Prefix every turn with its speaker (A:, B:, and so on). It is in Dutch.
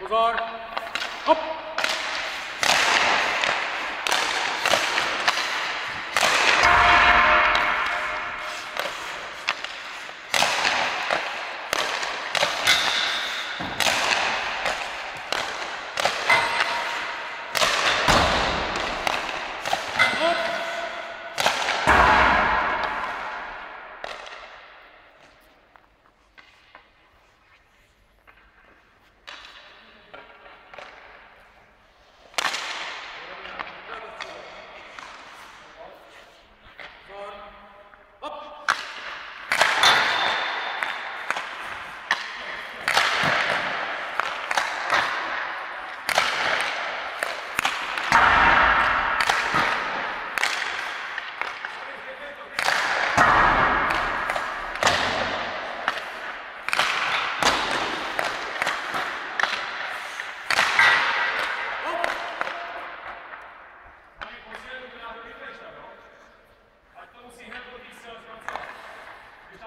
A: Bozar. Op.